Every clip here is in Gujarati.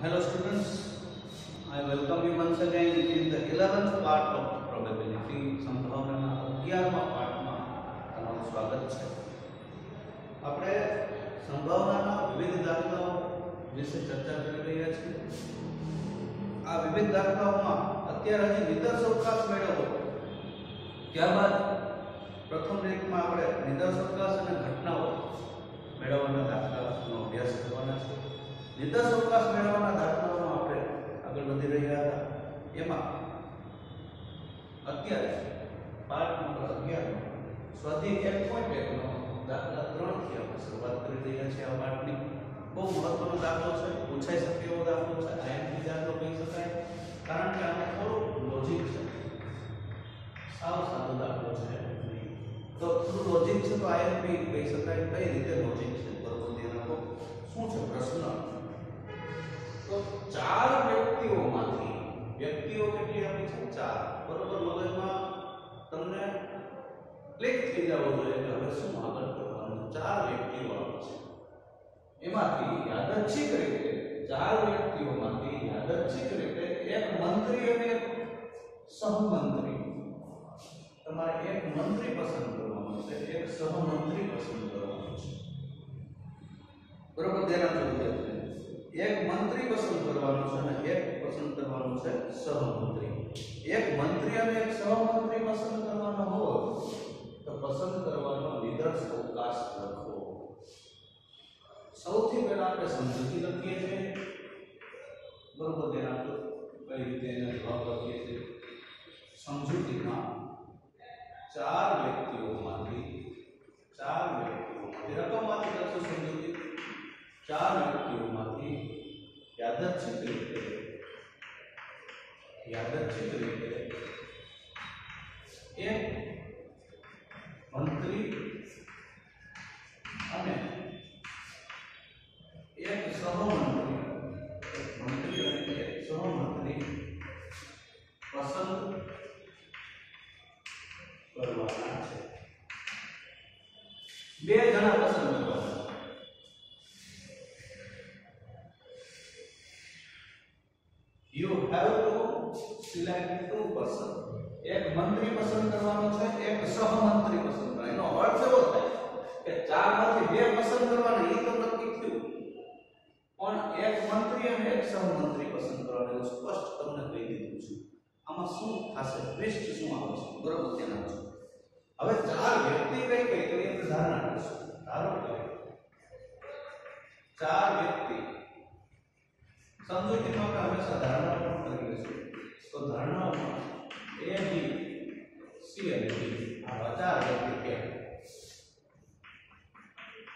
Hello students, I welcome you once again in the 11th part of probability સંભાવનાના 11મા પાઠમાં તમારું સ્વાગત છે. આપણે સંભાવનાના વિવિધ દાખલાઓ વિશે ચર્ચા કરી રહ્યા છીએ. આ વિવિધ દાખલાઓમાં અત્યારે હજી નિદર્શ અવકાશ મેળવવો ત્યારબાદ પ્રથમ રીતમાં આપણે નિદર્શ અવકાશ અને ઘટનાઓ મેળવવાના દાખલાનો અભ્યાસ કરવાના છે. નિદર્શ અવકાશ મેળવવાના દાખલાઓમાં આપણે આગળ વધી રહ્યા હતા. એમાં અત્યારે પાઠ નંબર અગિયાર સ્વાધ્યાય એક પોઈન્ટ એકનો દાખલા ત્રણથી આપણે શરૂઆત કરી રહ્યા છીએ આ પાઠની બહુ મહત્વનો દાખલો છે, પૂછાઈ શકે એવો દાખલો છે આઈએમપી દાખલો કહી શકાય. કારણ કે આમાં થોડું લોજિક છે. સાવ સાદો દાખલો છે. તો થોડું લોજિક છે તો આઈએમપી કહી શકાય. કઈ રીતે લોજિક છે? બરોબર ધ્યાન આપો. શું છે પ્રશ્ન? તો ચાર વ્યક્તિઓમાંથી, વ્યક્તિઓ કેટલી આપી છે? ચાર. બરોબર, મગજમાં તમને ક્લિક થઈ જવું જોઈએ કે હવે શું આગળ કરવાનું? ચાર વ્યક્તિઓ આપી છે. એમાંથી યાદચ્છિક રીતે, ચાર વ્યક્તિઓમાંથી યાદચ્છિક રીતે એક મંત્રી અને સહમંત્રી. તમારે એક મંત્રી પસંદ કરવાનો છે, એક સહમંત્રી પસંદ કરવાનો છે. બરોબર, ધ્યાન વિદ્યાર્થીઓ એક મંત્રી પસંદ કરવાનો છે અને એક પસંદ કરવાનો છે સહમંત્રી. એક મંત્રી અને એક સહમંત્રી પસંદ કરવાનો હોય તો પસંદ કરવાનો નિદર્શ અવકાશ લખો. સૌથી પહેલા આપણે સમજૂતી લખીએ છીએ. બરોબર ધ્યાન આપજો કઈ રીતે એને જવાબ લખીએ છીએ? સમજૂતીમાં ચાર વ્યક્તિઓમાંથી ચાર વ્યક્તિઓમાંથી રકમમાંથી લખશું સમજૂતી? ચાર વ્યક્તિઓમાંથી યાદચ્છિક રીતે યાદચ્છિક રીતે એક મંત્રી અને એક સહમંત્રી એક મંત્રી અને એક સહમંત્રી પસંદ કરવાના છે બે જણા પસંદ two person એક મંત્રી પસંદ કરવાનો છે, એક સહમંત્રી પસંદ કરવાનો. એનો અર્થ એવો થાય કે ચારમાંથી બે પસંદ કરવાના એ તો નક્કી થયું. પણ એક મંત્રી અને એક સહમંત્રી પસંદ કરવાનો, એવું સ્પષ્ટ તમને કહી દીધું છે. આમાં શું થશે ટ્વિસ્ટ શું આવે છે? બરોબર ધ્યાન આપજો હવે ચાર વ્યક્તિ કઈ કઈ તો એક ધારણા કરશું ધારો કે ચાર વ્યક્તિ સમજૂતીમાં આપણે હંમેશા ધારણા પણ કરી છીએ તો ધારણાઓમાં એ બી સી અને ડી આ ચાર વ્યક્તિ કે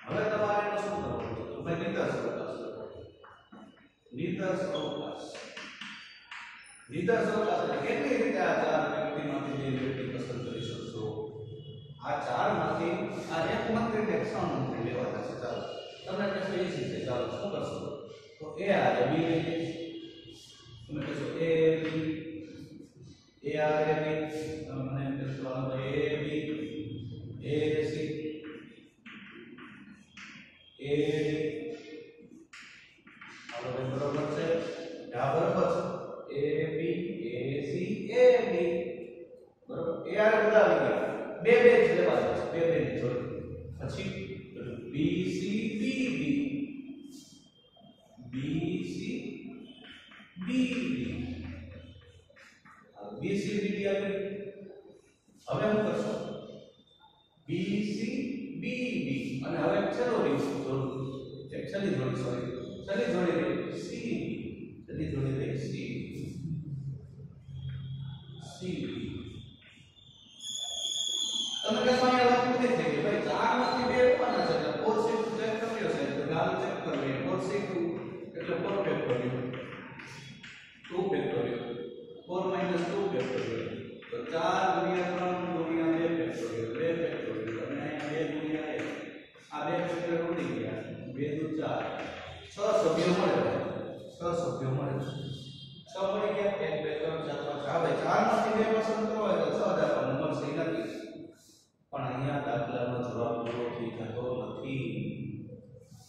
હવે તમારે એનો શું કરવાનું છે તમે નિદર્શ અવકાશ લખો નિદર્શ અવકાશ નિદર્શ અવકાશ એટલે કેટલી રીતે આ ચાર વ્યક્તિમાંથી બે વ્યક્તિ પસંદ કરી શકશો આ ચારમાંથી આ એક મંત્રી ને એક સહમંત્રી લેવાના છે ચાલો તમને કહેશો ઈઝી છે ચાલો શું કરશો તો એ આ બી લઈ લઈશ તમે કહેશો એ બી એ આર એ બી તમે મને એમ કહેશો હાલો ભાઈ એ B A C A D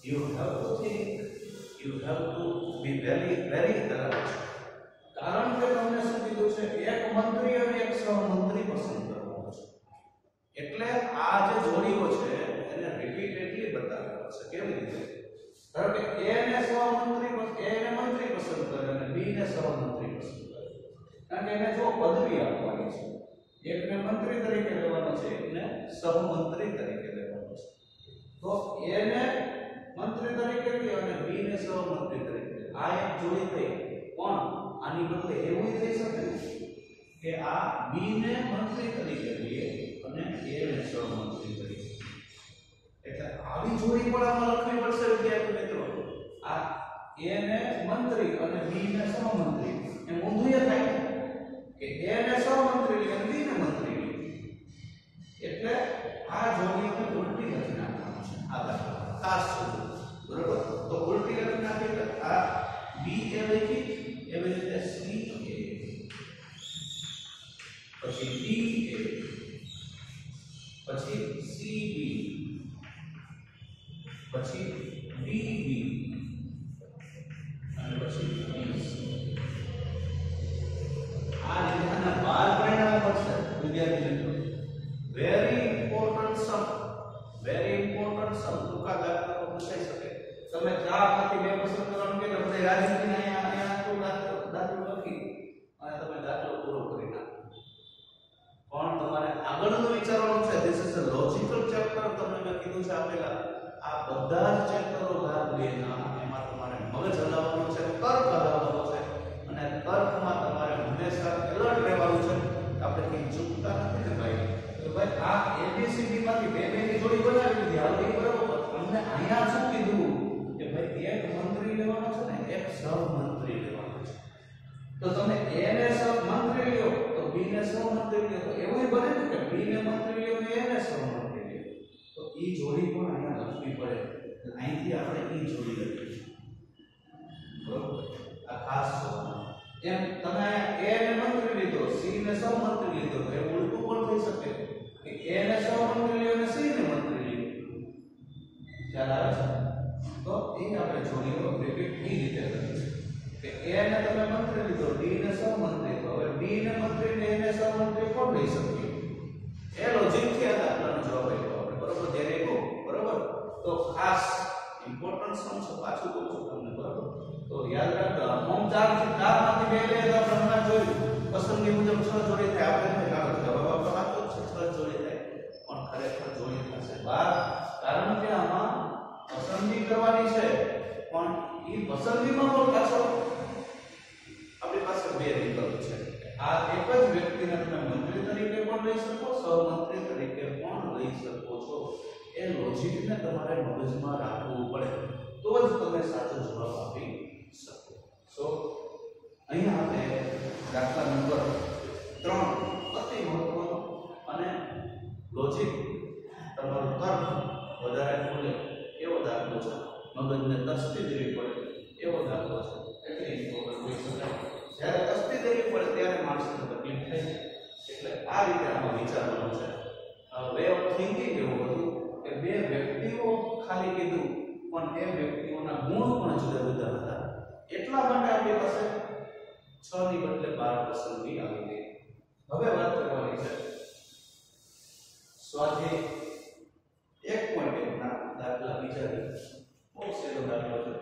થઈ જતો નથી you have to think you have to be very very તરફ કારણ કે તમને શું કીધું છે એક મંત્રી અને એક સહમંત્રી પસંદ કરવાનો છે એટલે આ જે જોડીઓ છે એને રિપીટેડલી બતાવવા પડશે કેવી રીતે ધારો કે A ને સહમંત્રી પસ- A ને મંત્રી પસંદ કરે અને B ને સહમંત્રી પસંદ કરે કારણ કે એને જો પદવી આપવાની છે એકને મંત્રી તરીકે લેવાનો છે એકને સહમંત્રી તરીકે લેવાનો છે તો A ને મંત્રી તરીકે લે અને બી ને સહમંત્રી તરીકે. આ એક જોડી થઈ. પણ આની બદલે એવું થઈ શકે કે આ બી ને મંત્રી તરીકે લઈએ અને એ ને સહમંત્રી તરીકે. એટલે આવી જોડી પણ આમાં લખવી પડશે, વિદ્યાર્થી મિત્રો. આ એ ને મંત્રી અને બી ને સહમંત્રી એમ ઊંધું એ થાય. કે એ ને સહમંત્રી અને બી ને મંત્રી એટલે આ જોડીઓને ઉલટી લખી આ દાખલા ખાસ છે બરોબર તો ઉલટી લખી નાખી એટલે આ B એ લખી એવી રીતે C એ પછી D એ પછી C B પછી B B અને પછી B C છે આપેલા આ બધા જ ચેપ્ટરો ભાગ બે ના એમાં તમારે મગજ હલાવવાનું છે તર્ક હલાવવાનો છે. અને તર્કમાં તમારે હંમેશા એલર્ટ રહેવાનું છે. આપણે કંઈ ચૂકતા નથી ને ભાઈ? તો ભાઈ, આ એબીસીડી માંથી બે બે ની જોડી બનાવી દીધી. હાલ, એ બરોબર. તમને અહીંયા શું કીધું? કે ભાઈ, એક મંત્રી લેવાનો છે ને, એક સહમંત્રી લેવાનો છે. તો તમે એ ને સહમંત્રી લ્યો, તો બી ને સહમંત્રી લ્યો. તો એવું બને ને કે બી ને મંત્રી લ્યો ને એ ને ઈ જોડી પણ અહીંયા લખવી પડે. અહીંથી આપણે ઈ જોડી લખીએ બરોબર? આ ખાસ છે એમ તમે A ને મંત્રી લીધો C ને સહમંત્રી લીધો, તો એ ઉલટું પણ થઈ શકે. કે A ને સહમંત્રી લ્યો ને C ને મંત્રી લ્યો ખ્યાલ આવે છે? તો એ આપણે જોડીનો રિપીટ એ રીતે કરીએ? કે A ને તમે મંત્રી લીધો D ને સહમંત્રી તો હવે B ને મંત્રી ને A ને સહમંત્રી કોણ લઈ શકીએ એ લોજિકથી આ દાખલાનો જવાબ આપ્યો આપણે. બરોબર? બરોબર તો ખાસ ઇમ્પોર્ટન્ટ શું છે, પાછું કહું છું તમને બરાબર તો યાદ રાખજો હોમ ચારથી ચારમાંથી બે બે તો આપણે જોયું. પસંદગી મુજબ છ જોડી થાય, આપણે કાગળ જવાબ આપવાનો છે, છ જોડી થાય. પણ ખરેખર જોડી થશે બાર. કારણ કે આમાં પસંદગી કરવાની છે, પણ એ પસંદગીમાં પણ પાછો આપણી પાસે બે વિકલ્પ છે. આ એક જ વ્યક્તિને તમે મંત્રી તરીકે પણ લઈ શકો, સહમંત્રી તરીકે પણ લઈ શકો છો. એ લોજિકને તમારે મગજમાં રાખવું પડે તો જ તમે સાચો જવાબ આપી શકો. સો અહીંયા આપણે દાખલા નંબર ત્રણ અતિ મહત્વનો અને લોજિક તમારું તર્ક વધારે ખુલે એવો દાખલો છે મગજને તસ્તી દેવી પડે એવો દાખલો છે એટલે જ્યારે તસ્તી દેવી પડે ત્યારે માણસને તકલીફ થાય છે. એટલે આ રીતે આમાં વિચારવાનું છે. વે ઓફ થિંકિંગ એવું હતું બે વ્યક્તિઓ ખાલી કીધું પણ એ વ્યક્તિઓના ગુણ પણ જુદા જુદા હતા એટલા માટે આપણી પાસે છ ની બદલે બાર પસંદગી આવી ગઈ હવે વાત કરવાની છે સ્વાધ્યાય એક પોઈન્ટ એકના દાખલા વિચારી બહુ સહેલો દાખલો છે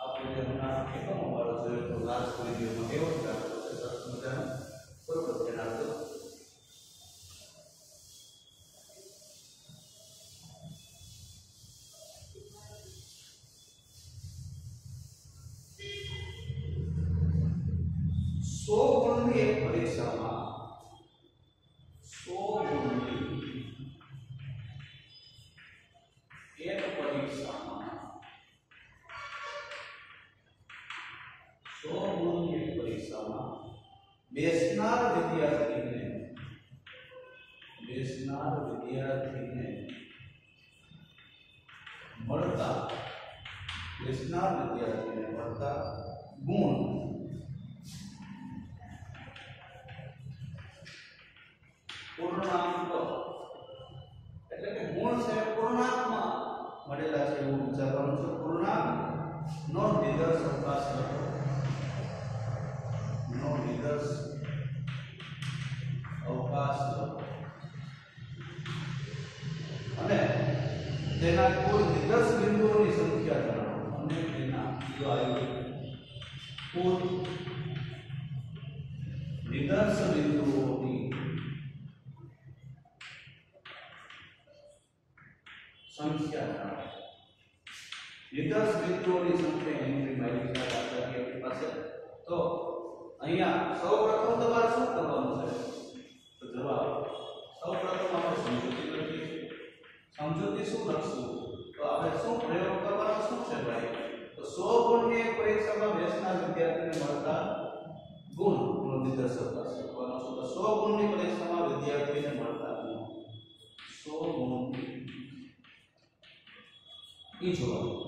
આપણે જે હમણાં એકમો વાળો જોયો તો લાસ્ટ વિડીયોમાં એવો જ દાખલો છે સરસ મજાનો નિદર્શ બિંદુઓની સંખ્યા એન્ટ્રી મારી દાખલા કે આપણી પાસે તો અહીંયા સૌપ્રથમ તમારે શું કરવાનું છે તો જવાબ સૌપ્રથમ આપણે સમજૂતી લખીએ છીએ સમજૂતી શું લખશું તો આપણે શું પ્રયોગ કરવાનો શું છે ભાઈ તો 100 ગુણની એક પરીક્ષામાં બેસનાર વિદ્યાર્થીને મળતા ગુણ નો નિદર્શક પાસે લખવાનો છે તો 100 ગુણની પરીક્ષામાં વિદ્યાર્થીને મળતા ગુણ 100 ગુણની ઈ જોવાનું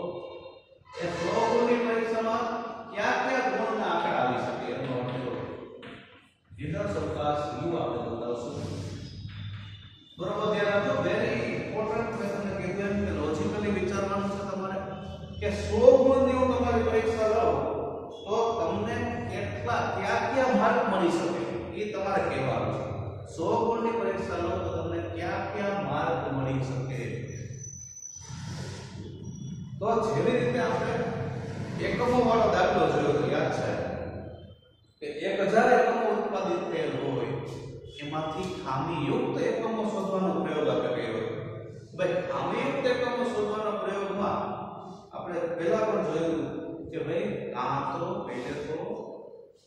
કાં તો પહેલે તો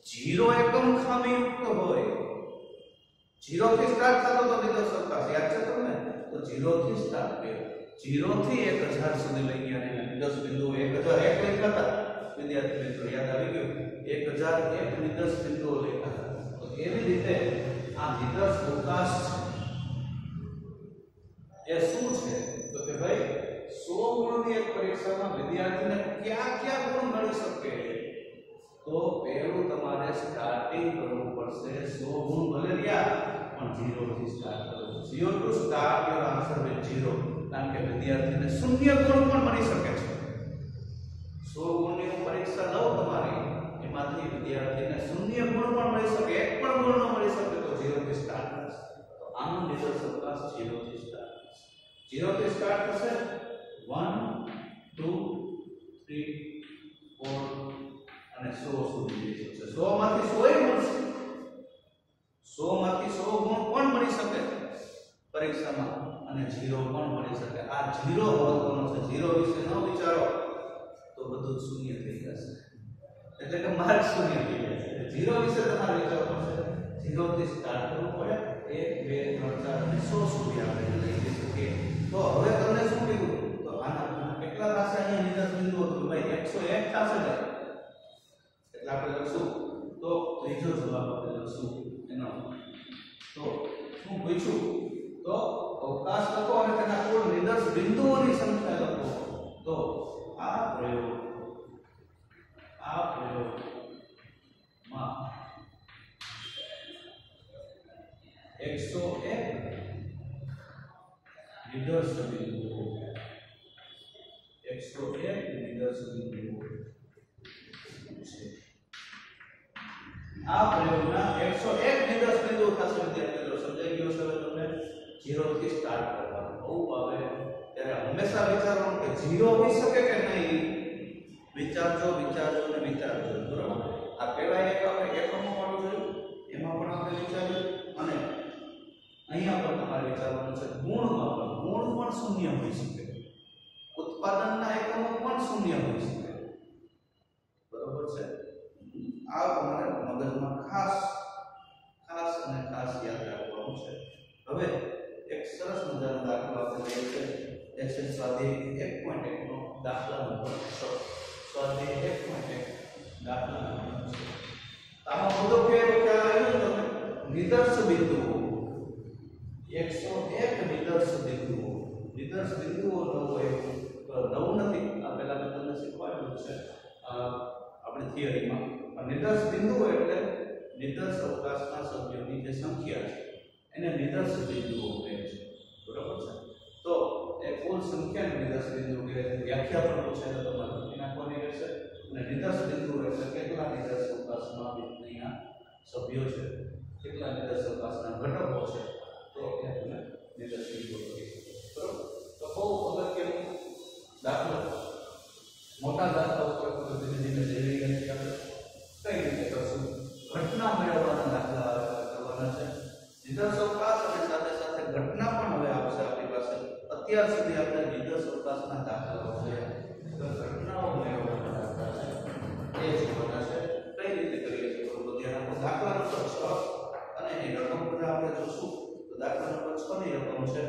જીરો એકમ ખામીયુક્ત હોય. જીરો થી સ્ટાર્ટ થતો તો નિદર્શક પાસે યાદ છે તમને? તો જીરો થી સ્ટાર્ટ કર્યો જીરો થી એક હજાર સુધી લઈ ગયા અને નિદર્શ બિંદુ એક હજાર એક લખ્યા વિદ્યાર્થી મિત્રો, યાદ આવી ગયું? એક હજાર એક નિદર્શ બિંદુઓ લખ્યા તો એવી રીતે આ નિદર્શ સ્ટાર્ટિંગ કરવું પડશે 100 ગુણ ભલે રહ્યા પણ 0 થી સ્ટાર્ટ કરવું 0 to start your answer with 0 કારણ કે વિદ્યાર્થીને શૂન્ય ગુણ પણ મળી શકે છે 100 ગુણની હું પરીક્ષા લઉં તમારી એમાંથી વિદ્યાર્થીને શૂન્ય ગુણ પણ મળી શકે એક પણ ગુણ ન મળી શકે તો 0 થી સ્ટાર્ટ થશે તો આનો નિદર્શ અવકાશ 0 થી સ્ટાર્ટ થશે 0 થી સ્ટાર્ટ થશે 1 2 3 4 અને 100 સુધી જઈ શકશે 100 માંથી 100 એ મળશે 100 માંથી 100 ગુણ પણ મળી શકે? પરીક્ષામાં. અને 0 પણ મળી શકે? આ 0 મહત્વનો છે. 0 વિશે ન વિચારો, તો બધું શૂન્ય થઈ જશે. એટલે કે માર્ક શૂન્ય થઈ જશે. ઝીરો વિશે તમારે વિચારવું પડશે. ઝીરો થી સ્ટાર્ટ કરવું પડે. એક, બે, ત્રણ, ચાર અને સો સુધી આપણે લઈ જઈ શકીએ તો હવે તમને શું કીધું? તો આના કેટલા પાસે અહીંયા નિદર્શ બિંદુ હતું ભાઈ એકસો એક થશે ને એટલે આપણે લખશું તો ત્રીજો જવાબ આપણે લખશું એનો તો શું પૂછ્યું તો અવકાશ લખો અને તેના કુલ નિદર્શ બિંદુઓની સંખ્યા લખો તો આ પ્રયોગ આ પ્રયોગમાં એકસો એક નિદર્શ વિચારજો અને વિચારજો, બરાબર? આ પહેલા એક આપણે એકમો વાળું જોયું એમાં પણ આપણે વિચાર્યું અને અહીંયા પણ તમારે વિચારવાનું છે, ગુણમાં પણ, ગુણ પણ શૂન્ય હોય શકે નિદર્શ એકસો એક નિદર્શ બિંદુઓ નિદર્શ બિંદુઓ ન હોય નવું નથી. આ પહેલા મેં તમને શીખવાડ્યું છે. આપણી થિયરીમાં. નિદર્શ બિંદુઓ એટલે નિદર્શ અવકાશના સભ્યોની જે સંખ્યા છે, એને નિદર્શ બિંદુઓ કહે છે. બરાબર છે? તો એ કુલ સંખ્યાને નિદર્શ બિંદુ છે. વ્યાખ્યા પણ પૂછાય તો તમારે લખી નાખવાની રહેશે. અને નિદર્શ બિંદુ એટલે કેટલા નિદર્શ અવકાશમાં અહીંયા સભ્યો છે? કેટલા નિદર્શ અવકાશના ઘટકો છે. તો આપણે નિદર્શ બિંદુ કહીએ બરોબર? તો બહુ અગત્યનું દાખલો મોટા દાખલા ઉપર ધીમે ધીમે જઈ આપણે કઈ રીતે કરશું? ઘટના મેળવવાના દાખલા કરવાના છે. નિદર્શ અવકાશ અને સાથે સાથે ઘટના પણ હવે આવશે આપણી પાસે. અત્યાર સુધી આપણે નિદર્શ અવકાશના દાખલાઓ જોશું તો દાખલા નંબર છ ની રકમ છે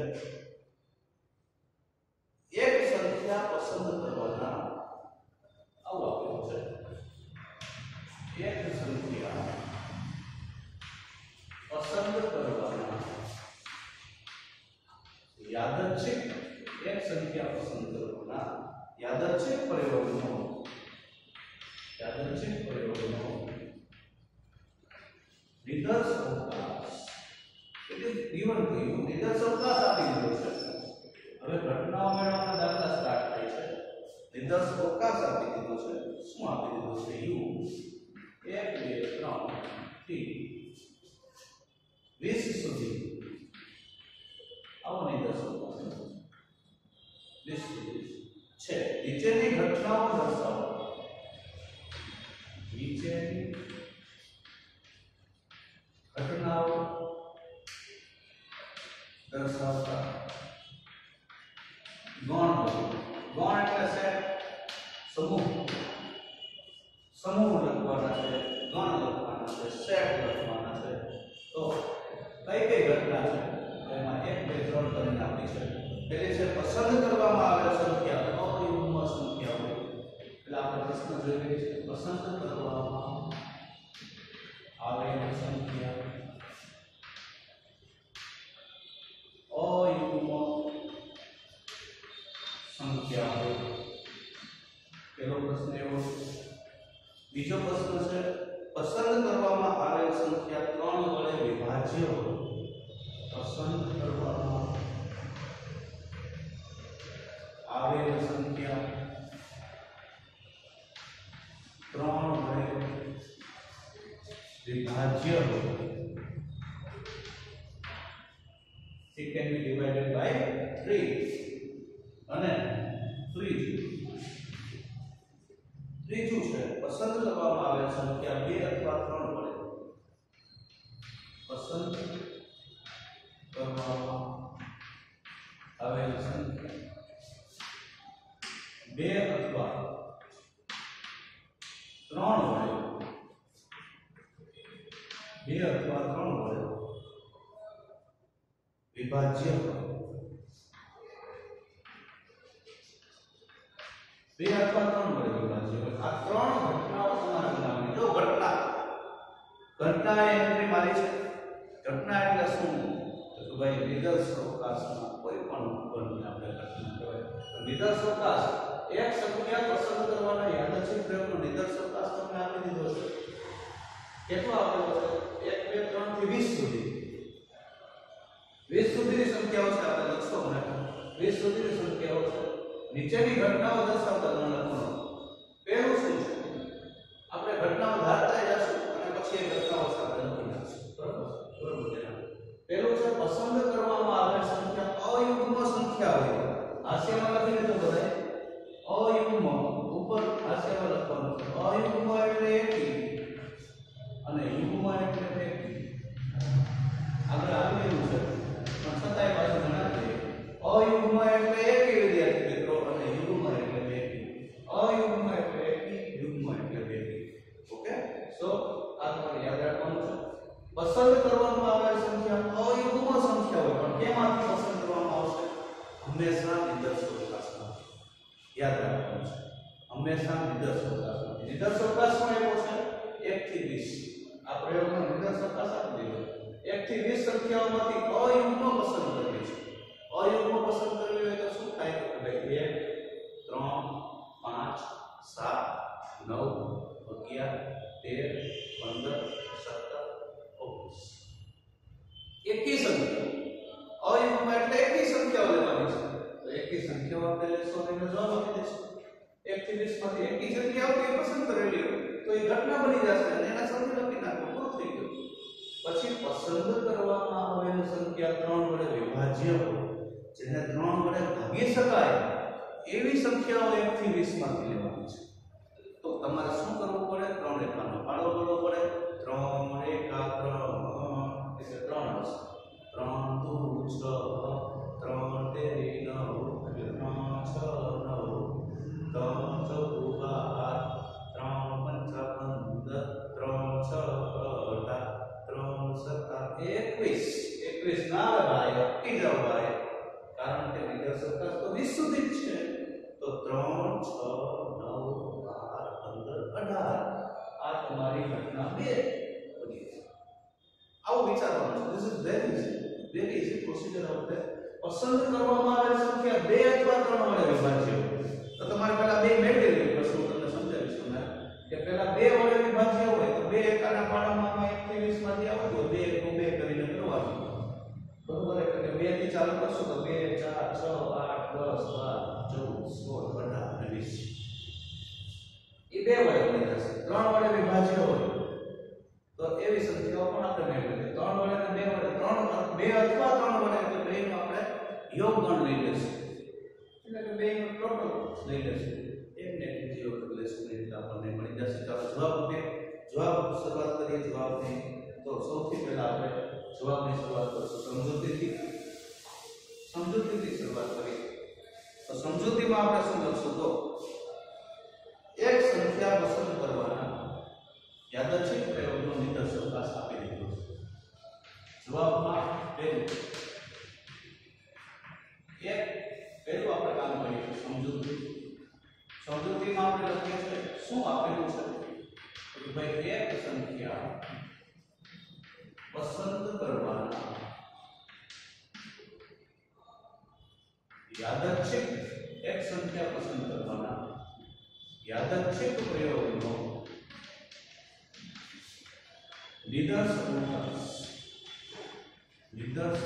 એક સંખ્યા પસંદ કરવાના આવું આપેલું છે એક સંખ્યા પસંદ કરવાના યાદચ્છિક એક સંખ્યા પસંદ કરવાના યાદચ્છિક પ્રયોગનો યાદચ્છિક પ્રયોગનો નિદર્શ અવકાશ એટલે જીવન કહ્યું નિદર્શ અવકાશ આપી દીધો છે હવે ઘટનાઓ મેળવવાના દાખલા સ્ટાર્ટ થાય છે નિદર્શ અવકાશ આપી દીધો છે શું આપી દીધો છે યુ એક બે ત્રણ થી વીસ સુધી આવો નિદર્શ અવકાશ વીસ સુધી છે નીચેની ઘટનાઓ દર્શાવો નીચેની બીજો પ્રશ્ન છે વિભાજ્ય બે અથવા ત્રણ વડે વિભાજ્ય. આ ત્રણ ઘટનાઓ તમારે બનાવવાની. જો ઘટના ઘટના એટલે મારી છે. ઘટના એટલે શું? તો ભાઈ નિદર્શ અવકાશમાં કોઈ પણ ઉપરની આપણે ઘટના કહેવાય. નિદર્શ અવકાશ એક સંખ્યા પસંદ કરવાના યાદચ્છિક પ્રયોગનો નિદર્શ અવકાશ તમને આપી દીધો છે. કેટલો આપેલો છે? એક, બે, ત્રણથી વીસ સુધી. વીસ સુધીની સંખ્યાઓ છે આપણે લખશો મને વીસ સુધીની સંખ્યાઓ છે નીચેની ઘટનાઓ દર્શાવતા ગણ લખવાનો પહેલું શું છે આપણે ઘટનાઓ ધારતા જશું અને પછી એ ઘટનાઓ સાથે લખી નાખશું બરોબર બરોબર ધ્યાન આપો. પહેલું છે પસંદ કરવામાં આવેલ સંખ્યા અયુગ્મ સંખ્યા હોય હાસ્યમાં લખી દીધું બધાય અયુગ્મ ઉપર હાસ્યમાં લખવાનું છે અયુગ્મ સંખ્યાઓમાંથી અયુગ્મ પસંદ કરવી છે અયુગ્મ પસંદ કરવી હોય તો શું થાય તો કે ભાઈ 1 3 5 7 9 11 તેર પંદર સત્તર ઓગણીસ એકી સંખ્યા અયુગ્મમાં એટલે એકી સંખ્યાઓ લેવાની છે તો એકી સંખ્યાઓ આપણે લેશો તો એનો જવાબ આપી દેશો એક થી વીસ માંથી એકી સંખ્યા આવતી એ પસંદ કરેલી હોય તો એ ઘટના બની જશે અને એના સાથે લખી નાખો પૂરું થઈ ગયું પછી પસંદ કરવામાં આવેલ સંખ્યા ત્રણ વડે વિભાજ્ય હોય, જેને ત્રણ વડે ભાગી શકાય, એવી સંખ્યાઓ એક થી વીસમાંથી લેવાની છે. તો તમારે શું કરવું પડે? ત્રણ રેખાનો ફાળો કરવો પડે. ઘટના બે બની છે આવું વિચારવાનું છે this is very easy very easy procedure of the પસંદ કરવામાં આવેલ સંખ્યા બે અથવા ત્રણ વડે વિભાજ્ય હોય. તો તમારે પહેલા બે મેળવી લેવી પડશે હું તમને સમજાવીશ તમને કે પહેલા બે વડે વિભાજ્ય હોય તો બે એકાના પાડામાં એક થી વીસ માંથી આવે તો બે એકુ બે કરીને કરવાનું બરોબર એટલે કે બે થી ચાલુ કરશો તો બે ચાર છ આઠ દસ બાર ચૌદ સોળ અઢાર અને વીસ એ બે વડે બની જશે ત્રણ વડે વિભાજ્ય હોય તો એવી સંખ્યાઓ પણ આપણે મેળવી ત્રણ વડે અને બે વડે ત્રણ બે અથવા ત્રણ વડે એટલે બેનો આપણે યોગગણ લઈ લેશું. એટલે કે બેનો ટોટલ. લઈ લેશું. એક ને એક વખત લેશું એટલે આપણને મળી જશે. ચાલો જવાબ આપીએ. જવાબ શરૂઆત કરીએ જવાબની તો સૌથી પહેલા આપણે જવાબની શરૂઆત કરીશું. સમજૂતીથી. સમજૂતીથી શરૂઆત કરીએ. તો સમજૂતીમાં આપણે શું લખશું તો એક સંખ્યા પસંદ કરવાના યાદચ્છિક પ્રયોગનો નિદર્શનકાશ આપી દીધો છે જવાબમાં પહેલું એક પહેલું આપણે કામ કરીએ છીએ સમજૂતી સમજૂતીમાં આપણે લખીએ છીએ શું આપેલું છે તો કે ભાઈ એક સંખ્યા પસંદ કરવાના યાદચ્છિક એક સંખ્યા પસંદ કરવાના યાદચ્છિક પ્રયોગનો leaders voters leaders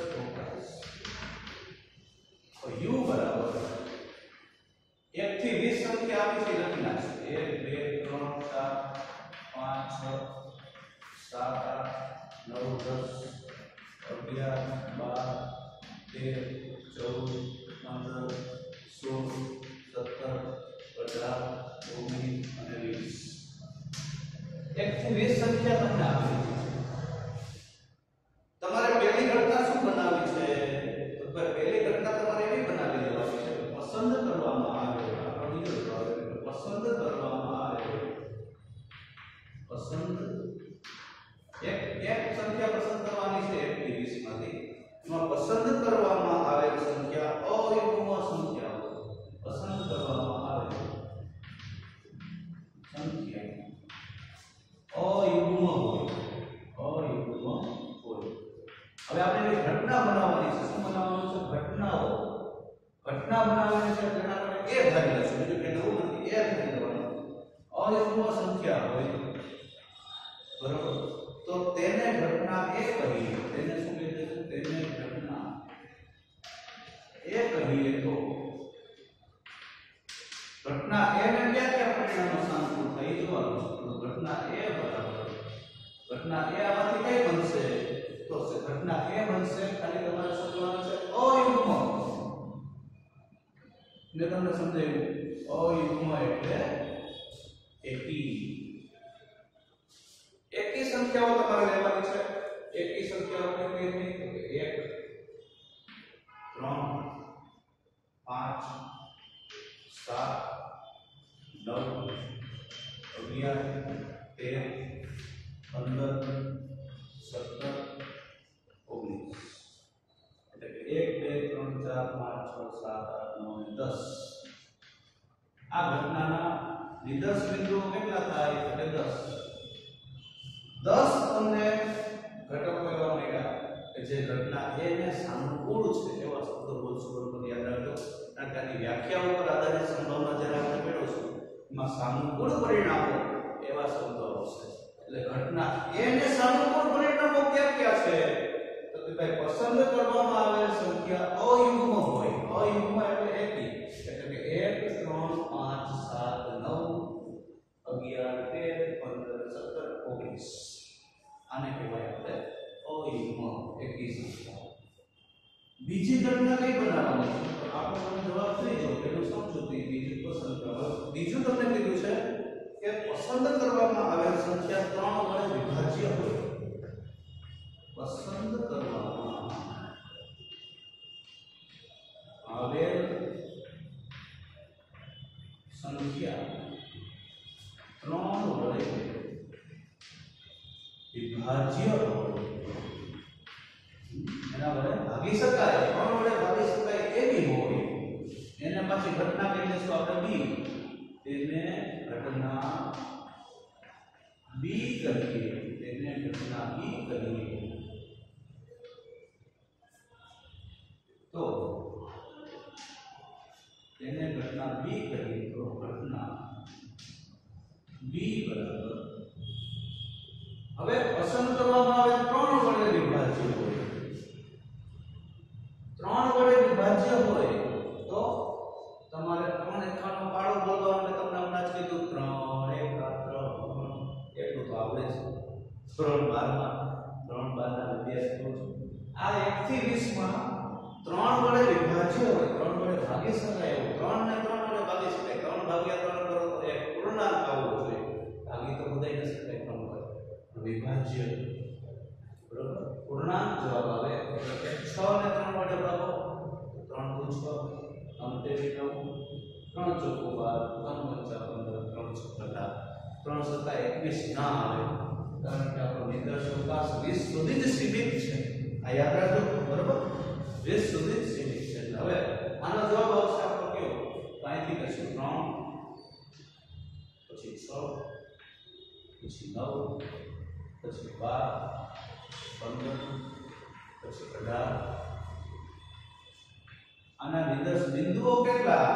ઘટના બનાવવાની છે તેના માટે એ ધારી લેશું બીજું કે નવું નથી એ ધારી લેવાનું અયુગ્મ સંખ્યા હોય બરોબર તો તેને ઘટના એ કહીએ તેને શું કહીએ છે તેને ઘટના એ કહીએ તો ઘટના એ ને ક્યાં ક્યાં પરિણામો સાનુકૂળ થઈ જોવાનું છે તો ઘટના એ બરાબર ઘટના એ આમાંથી કઈ બનશે તો સ- ઘટના એ બનશે ખાલી તમારે શોધવાનું છે અયુગ્મ ને તમને સમજાયું અયુગ્મ એટલે એકી એકી સંખ્યાઓ તમારે લેવાની છે એકી સંખ્યાઓ કેટલી હતી તો કે 1 3 5 7 9 11 13 15 આ ઘટનાના નિદર્શ બિંદુઓ કેટલા થાય? એટલે દસ. દસ તમને ઘટકો એવા મળ્યા કે જે ઘટના એને ને સાનુકૂળ છે એવા શબ્દો બોલ પર યાદ રાખજો. કારણ કે આની વ્યાખ્યા ઉપર આધારિત સંભાવના જ્યારે આપણે મેળવશું, એમાં સાનુકૂળ પરિણામો એવા શબ્દો આવશે. એટલે ઘટના એને સાનુકૂળ પરિણામો ક્યાં ક્યાં છે? તો ભાઈ પસંદ કરવામાં આવેલ સંખ્યા અયુગ્મ હોય, અયુગ્મ એટલે એકી. એટલે કે 1 3 5 7 9 11 13 15 17 19 આને કહેવાય આપણે અયુગ્મ એકી સંખ્યા. બીજી ગણના કઈ બનાવવાની છે? આપણો જવાબ થઈ ગયો. પેલું સમજૂતી બીજું પસંદ કરો. બીજું તમને કીધું છે કે પસંદ કરવામાં આવેલ સંખ્યા ત્રણ વડે વિભાજ્ય હોય. પસંદ કરવામાં આવેલ સંખ્યા ત્રણ વડે વિભાજ્ય હોય એના વડે ભાગી શકાય ત્રણ વડે ભાગી શકાય એવી હોય એને પછી ઘટના કહી દઈશું આપણે બી તેને ઘટના બી કહીએ તેને ઘટના બી કહીએ ઘટના બી કહીએ તો ઘટના બી બરાબર હવે પસંદ કરવામાં આવે ત્રણ વડે વિભાજ્ય હોય ત્રણ વડે વિભાજ્ય હોય તો તમારે ત્રણ એકાનો પાડો બોલવાનો એટલે તમને હમણાં જ કીધું ત્રણ એકા ત્રણ એટલું તો આવડે છે ધોરણ બારમાં ધોરણ બારના વિદ્યાર્થીઓ છો. આ એક થી વીસમાં ત્રણ વડે વિભાજ્ય હોય ત્રણ વડે ભાગી શકાય એવું ત્રણ ને ત્રણ વડે ભાગી શકાય ત્રણ ભાગ્યા ત્રણ કરો તો એક પૂર્ણાંક આવવો જોઈએ ભાગી તો બધાય ન શકાય ત્રણ વડે વિભાજ્ય બરોબર? પૂર્ણાંક જવાબ આવે. એટલે કે 6 ને 3 વડે ભાગો, તો 3 દુ 6 3 તેરી 9 3 ચોકુ 12 3 પંચા 15 3 6 18 3 સત્તા 21 ના આવે. કારણ કે આપણો નિદર્શ અવકાશ 20 સુધી જ સીમિત છે. આ યાદ રાખજો, બરોબર? 20 સુધી જ સીમિત છે. હવે આનો જવાબ આવશે આપણો કયો તો અહીંથી કરશું 3 પછી 6 પછી 9 પછી 12 પંદર પછી અઢાર આના નિદર્શ બિંદુઓ કેટલા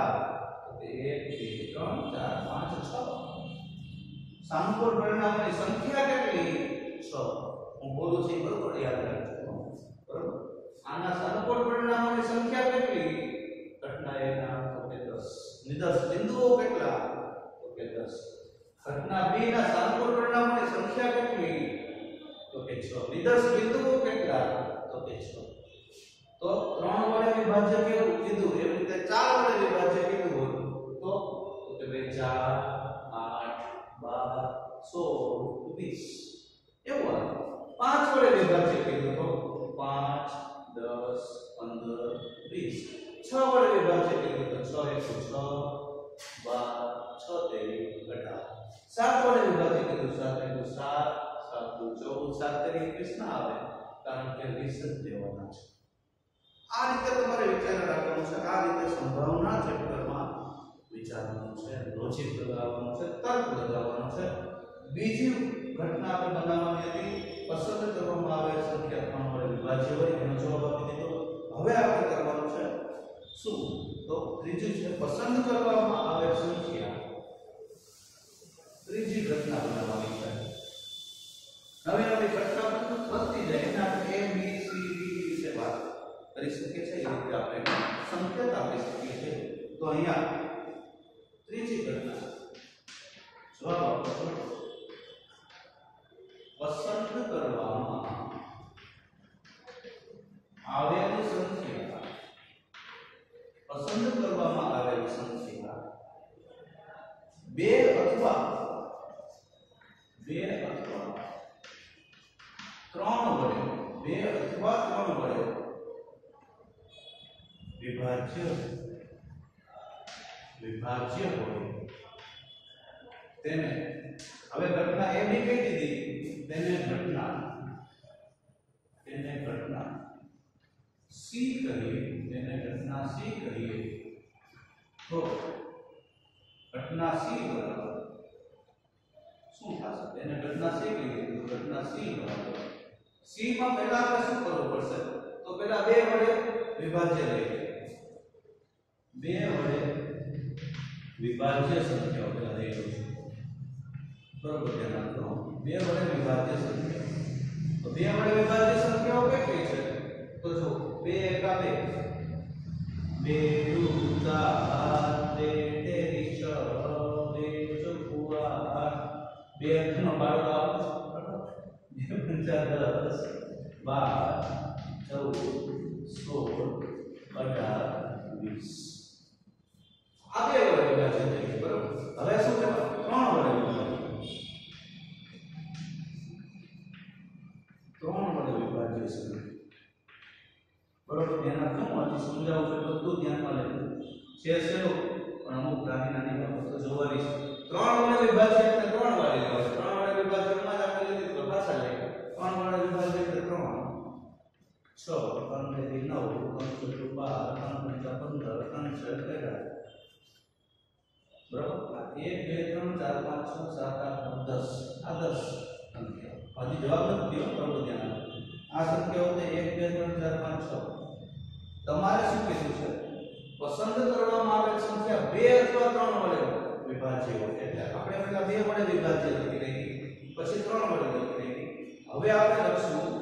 તો કે એક બે ત્રણ ચાર પાંચ છ સાનુકૂળ પરિણામોની સંખ્યા કેટલી છ હું બોલું છું એ બરોબર યાદ રાખજો બરોબર આના સાનુકૂળ પરિણામોની સંખ્યા કેટલી ઘટના એના તો કે દસ નિદર્શ બિંદુઓ કેટલા તો કે દસ ઘટના બે ના સાનુકૂળ પરિણામોની સંખ્યા કેટલી તો કે 6 નિદર્શ બિંદુઓ કેટલા? તો કે 6 તો 3 વડે વિભાજ્ય કેવું કીધું? એવી રીતે 4 વડે વિભાજ્ય કીધું હોય. તો તો કે ભાઈ 4 8 12 16 20 એવું આવે 5 વડે વિભાજ્ય કીધું તો 5 10 15 20 6 વડે વિભાજ્ય કીધું તો 6 1 6 12 6 તેરી 18 સાત વડે વિભાજ્ય કીધું, સાત એકુ સાત સાત દુ ચૌદ સાત તરીકે એકવીસ ના આવે, કારણ કે વીસ જ લેવાના છે. આ રીતે તમારે વિચાર રાખવાનું છે, આ રીતે સંભાવના ચેપ્ટરમાં વિચારવાનું છે લોજિક લગાવવાનું છે, તર્ક લગાવવાનું છે. બીજી ઘટના આપણે બનાવવાની હતી, પસંદ કરવામાં આવે સંખ્યા ત્રણ વડે વિભાજ્ય હોય, એનો જવાબ આપી દીધો. હવે આપણે કરવાનું છે શું? તો ત્રીજું છે, પસંદ કરવામાં આવે સંખ્યા. Maria પહેલા આપણે શું કરવું પડશે તો પહેલા બે વડે વિભાજ્ય લઈએ બે વડે વિભાજ્ય સંખ્યાઓ પહેલા લઈ લઉં છું બરોબર ધ્યાન રાખજો બે વડે વિભાજ્ય સંખ્યા તો બે વડે વિભાજ્ય સંખ્યાઓ કેટલી છે તો જો બે એકા બે બે દુ ચાર બે તેરી છ બે ચોકુ આઠ બે અઠનો બાળકો આવે બે પંચા દસ બાર ચૌદ સોળ અઢાર વીસ આ બે વડે વિભાજ્ય થઈ બરોબર હવે શું કરવાનું ત્રણ વડે વિભાજ્ય ત્રણ વડે વિભાજ્ય છે બરોબર ધ્યાન શું હું સમજાવું છું બધું ધ્યાનમાં લેવું છે સેલો પણ અમુક નાની નાની બાબતો જોવાની છે ત્રણ વડે વિભાજ્ય એટલે ત્રણ વાર લેવા છ ત્રણ ને થી નવ ત્રણ ચોટુ બાર ત્રણ પંચા પંદર ત્રણ છ અઢાર બરાબર આ એક બે ત્રણ ચાર પાંચ છ સાત આઠ નવ દસ આ દસ સંખ્યાઓ હજી જવાબ નથી દીધો બરોબર ધ્યાન આપજો આ સંખ્યાઓ છે એક બે ત્રણ ચાર પાંચ છ તમારે શું કીધું છે પસંદ કરવામાં આવેલ સંખ્યા બે અથવા ત્રણ વડે વિભાજ્ય હોય એટલે આપણે પહેલા બે વડે વિભાજ્ય લખી રહી પછી ત્રણ વડે લખી રહી હવે આપણે લખશું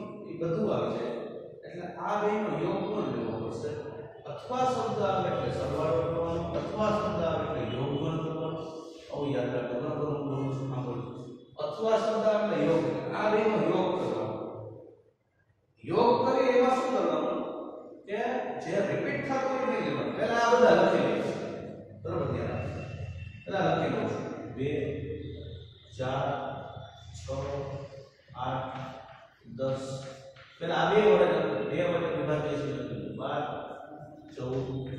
બધું આવી જાય એટલે આ બેનો પણ લેવો પડશે? અથવા શબ્દ આવે એટલે સરવાળો કરવાનો, અથવા શબ્દ આવે એટલે યોગગુણ કરવાનો? આવું યાદ રાખજો હું બોલું છું. સાંભળજો અથવા શબ્દ આવે એટલે યોગ. આ બેનો યોગ કરવાનો. યોગ કરી એમાં શું કરવાનું? કે જે રિપીટ થતો હોય નહીં લેવાનું. પહેલા આ બધા લખી લઈએ બરાબર, ધ્યાન રાખજો. પહેલા લખી લઉં છું બે, ચાર, છ, આઠ, દસ પહેલા આ બે વડે બે વડે વિભાજ્ય છે બાર, ચૌદ,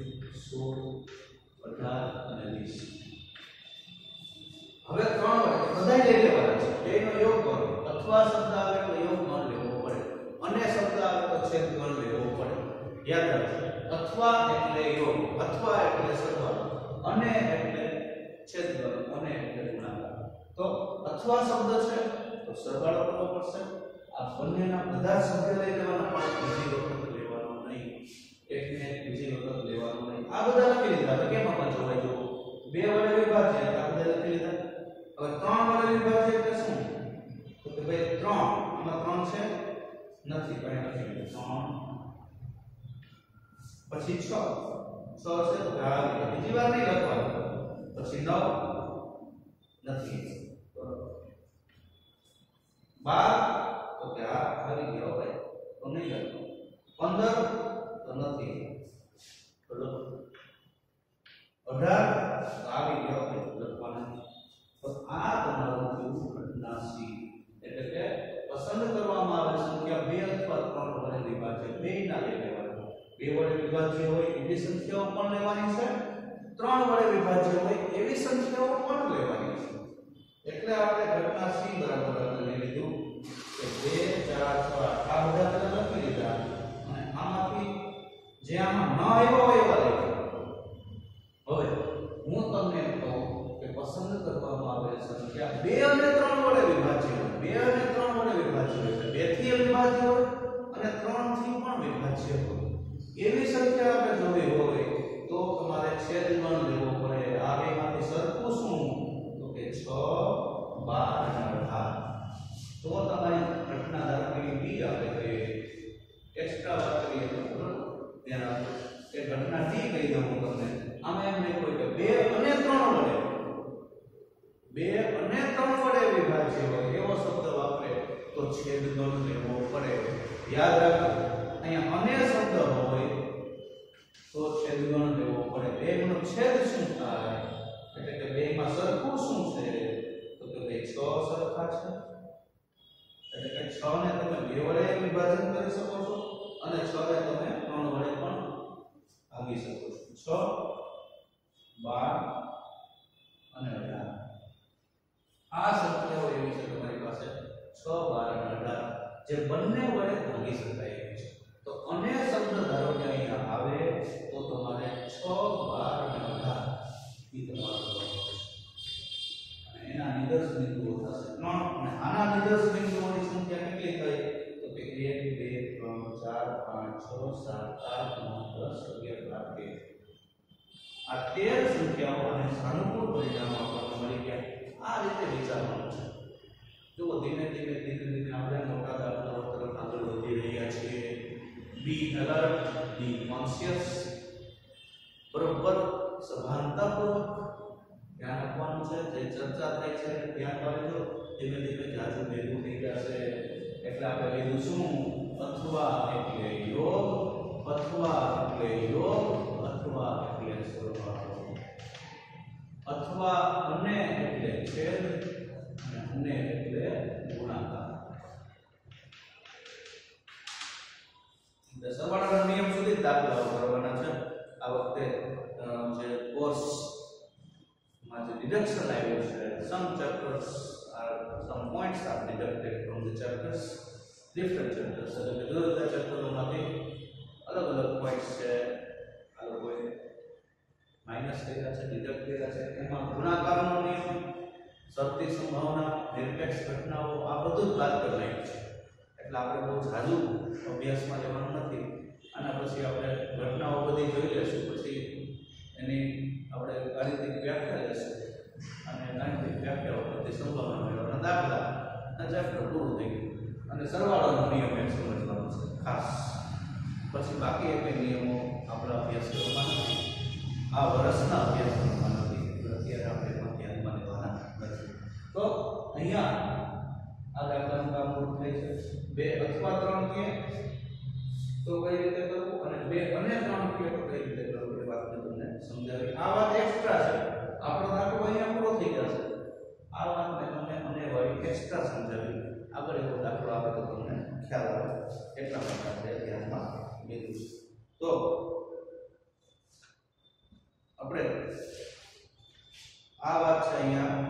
સોળ, અઢાર અને વીસ. હવે ત્રણ વડે બધા લઈ લેવાના છે. બેનો યોગ કરો. અથવા શબ્દ આવે તો યોગ ગણ લેવો પડે. અને શબ્દ આવે તો છેદ ગણ લેવો પડે. યાદ રાખજો. અથવા એટલે યોગ, અથવા એટલે સરવાળો અને એટલે છેદ ગણ અને એટલે ગુણાકાર. તો અથવા શબ્દ છે, તો સરવાળો કરવો પડશે. આ બંનેના બધા સભ્ય લઈ લેવાના પણ બીજી વખત લેવાનો નહીં એકને બીજી વખત લેવાનો નહીં આ બધા લખી લીધા હવે કેમ આપણે જોવાય જો બે વડે વિભાજ્ય એટલે આ બધા લખી લીધા હવે ત્રણ વડે વિભાજ્ય એટલે શું તો કે ભાઈ ત્રણ એમાં ત્રણ છે નથી પણ લખી લીધું ત્રણ પછી છ છ છે તો કે આ લીધા. બીજી વાર નહીં લખવાનું પછી નવ નથી બરોબર બાર તો કે આ આવી ગયો ભાઈ, તો નહીં લખો પંદર તો નથી. અઢાર તો આવી ગયો ભાઈ, લખવાનું તો આ તમારું સી એટલે કે પસંદ કરવામાં આવે સંખ્યા બે અથવા ત્રણ વડે વિભાજ્ય બે ના લેવાનું. બે વડે વિભાજ્ય હોય એવી સંખ્યાઓ પણ લેવાની છે. ત્રણ વડે વિભાજ્ય હોય એવી સંખ્યાઓ પણ લેવાની છે. એટલે આપણે ઘટના સી બરાબર આપણે લઈ લીધું. કે બે ચાર છ આઠ આ બધા તમે અને આમાંથી જે ન આવ્યો એવા લઈ હવે, હું તમને કહું કે પસંદ કરવામાં આવે સંખ્યા બે અને ત્રણ વડે વિભાજ્ય હોય. બે અને ત્રણ વડે વિભાજ્ય હોય એટલે બેથી વિભાજ્ય હોય અને ત્રણથી પણ વિભાજ્ય હોય. એવી સંખ્યા આપણે જોવી હોય તો તમારે છેદ ગણ લેવો પડે. આ બેમાંથી સરખું શું? તો કે 6 12 અને 18 તો તમારી ઘટના ધારો કે બી આવે તો એ એક્સ્ટ્રા વાત કરીએ તો બરોબર? કે ઘટના ટી કહી દઉં હું તમને, આમાં એમ નહીં કોઈ કે બે અને ત્રણ વડે. બે અને ત્રણ વડે વિભાજ્ય હોય, એવો શબ્દ વાપરે તો છેદ ગણ લેવો પડે. યાદ રાખો અહીંયા અને શબ્દ હોય તો છેદ ગણ લેવો પડે. બે નો છેદ શું થાય? એટલે કે બે માં સરખું શું છે? તો કે ભાઈ છ સરખા છે. એટલે કે છ ને તમે બે વડે વિભાજન કરી શકો છો અને છ ને તમે ત્રણ વડે પણ ભાગી શકો છો છ બાર અને અઢાર આ સંખ્યાઓ એવી છે તમારી પાસે 6 12 અને 18 જે બંને વડે ભાગી શકાય એવી છે તો અને શબ્દ ધારો કે અહીંયા આવે તો તમારે 6 12 અને 18 ઈ તમારો જવાબ થશે અને એના નિદર્શ બિંદુઓ થશે ત્રણ અને આના નિદર્શ 4 5 6 7 8 9 10 11 12 આ 13 સંખ્યાઓ અને પરિણામો આપણને મળી ગયા. આ રીતે વિચારવાનું છે. જો ધીમે ધીમે ધીમે ધીમે આપણે મોટા દાખલાઓ વધી રહ્યા છીએ. બી એલર્ટ બી કોન્શિયસ બરોબર? સભાનતાપૂર્વક ધ્યાન આપવાનું છે. જે ચર્ચા થાય છે, ધ્યાન ધીમે ધીમે જાજુ ભેગું થઈ જશે. એટલે આપણે લીધું શું? અથવા એટલે યોગ અથવા એટલે યોગ અથવા એટલે સ્વભાવ અથવા અને એટલે છેદ અને અને એટલે ગુણાકાર એટલે સરવાળાના નિયમ સુધી જ દાખલાઓ કરવાના છે આ વખતે અ, જે કોર્સ માં જે ડિડક્શન આવ્યું છે some chapters are some points are deducted from the chapters different chapters એટલે જુદા જુદા ચેપ્ટરોમાંથી અલગ અલગ પોઈન્ટ્સ છે આ લોકોએ માઇનસ કર્યા છે ડિડક્ટ કર્યા છે એમાં ગુણાકારનો નિયમ શક્તિ સંભાવના નિરપેક્ષ ઘટનાઓ આ બધું જ વાત કરી નાખ્યું છે એટલે આપણે બહુ ઝાઝુ અભ્યાસમાં જવાનું નથી. આના પછી આપણે ઘટનાઓ બધી જોઈ લેશું, પછી એની આપણે ગાણિતિક વ્યાખ્યા લેશું. અને ગાણિતિક વ્યાખ્યાઓ પરથી સંભાવના મેળવવાના દાખલા અને ચેપ્ટર પૂરું થઈ ગયું. અને સરવાળાનો નિયમ એક સમજવાનો છે ખાસ પછી બાકી એક નિયમો આપણા અભ્યાસક્રમમાં નથી આ વર્ષના અભ્યાસક્રમમાં નથી અત્યારે આપણે એમાં ધ્યાનમાં લેવાના નથી તો અહીંયા આ દાખલાનું કામ પૂરું થાય છે બે અથવા ત્રણ કે તો કઈ રીતે કરવું અને બે અને ત્રણ કે તો કઈ રીતે કરવું એ વાત મેં તમને સમજાવી આ વાત એક્સ્ટ્રા છે આપણો દાખલો અહીંયા પૂરો થઈ જશે આ વાત મેં તમને અને વાળી એક્સ્ટ્રા સમજાવી આગળ એવો દાખલો આવે તો તમને ખ્યાલ આવે એટલા માટે આપણે ધ્યાનમાં લીધું છે તો આપણે આ વાત છે અહીંયા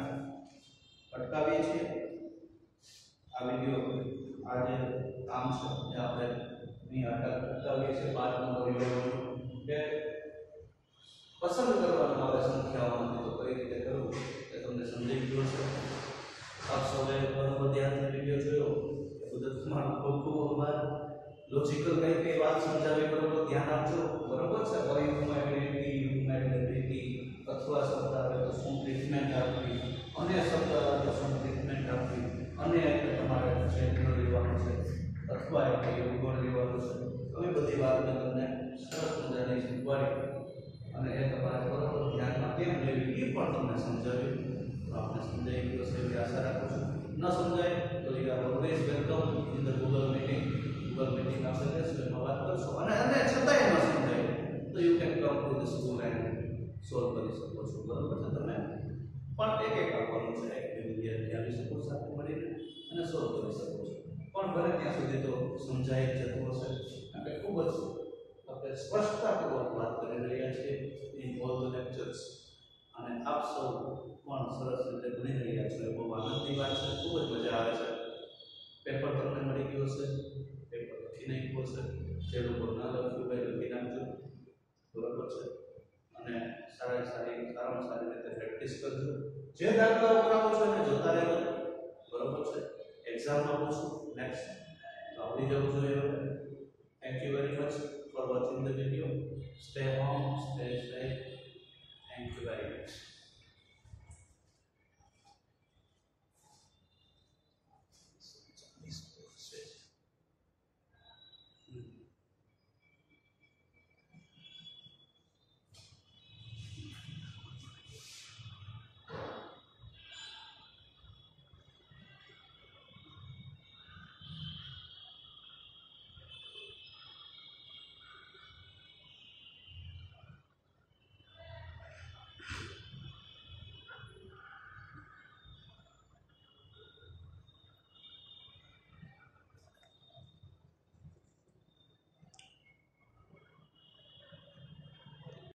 લોજિકલ કઈ કઈ વાત સમજાવી બરોબર ધ્યાન આપજો. બરોબર છે? પરિહ્યુમેનિટી હ્યુમેનિટી અથવા શબ્દ આવે તો શું ટ્રીટમેન્ટ આપવી? અને શબ્દ આવે તો શું ટ્રીટમેન્ટ આપવી? અને તમારે છે ગુણ લેવાનું છે અથવા એટલે એવું ગુણ લેવાનું છે. આવી બધી વાત મેં તમને સરસ મજાની શીખવાડી. અને એ તમારે બરોબર ધ્યાનમાં કેમ લેવી એ પણ તમને સમજાવ્યું. તો આપણે સમજાવી ગયો છે એવી આશા રાખું છું. ન સમજાય તો you are always welcome in the Google meeting Google meeting આપણે લેશું એમાં વાત કરશો અને અને છતાંય ન સમજાય તો you can come to the school and solve કરી શકો છો બરોબર છે તમે પણ એક એક આપવાનું છે એક બે વિદ્યાર્થી આવી શકો છો સાથે મળીને અને સોલ્વ કરી શકો છો પણ બને ત્યાં સુધી તો સમજાઈ જ જતું હશે કારણ કે ખૂબ જ આપણે સ્પષ્ટતાપૂર્વક વાત કરી રહ્યા છીએ ઇન ઓલ ધ લેક્ચર્સ અને આપ સૌ પણ સરસ રીતે ભણી રહ્યા છો એ બહુ આનંદની વાત છે ખૂબ જ મજા આવે છે પેપર તમને મળી ગયું હશે પેપર લખી નાખ્યું હશે જે લોકો ન લખ્યું હોય લખી નાખજો બરોબર છે અને સારી સારી સારામાં સારી રીતે પ્રેક્ટિસ કરજો જે દાખલાઓ કરાવો છો એને જોતા રહેજો બરોબર છે એક્ઝામમાં પૂછું નેક્સ્ટ તો આવડી જવું જોઈએ હવે thank you very much for watching the video stay home stay safe thank you very much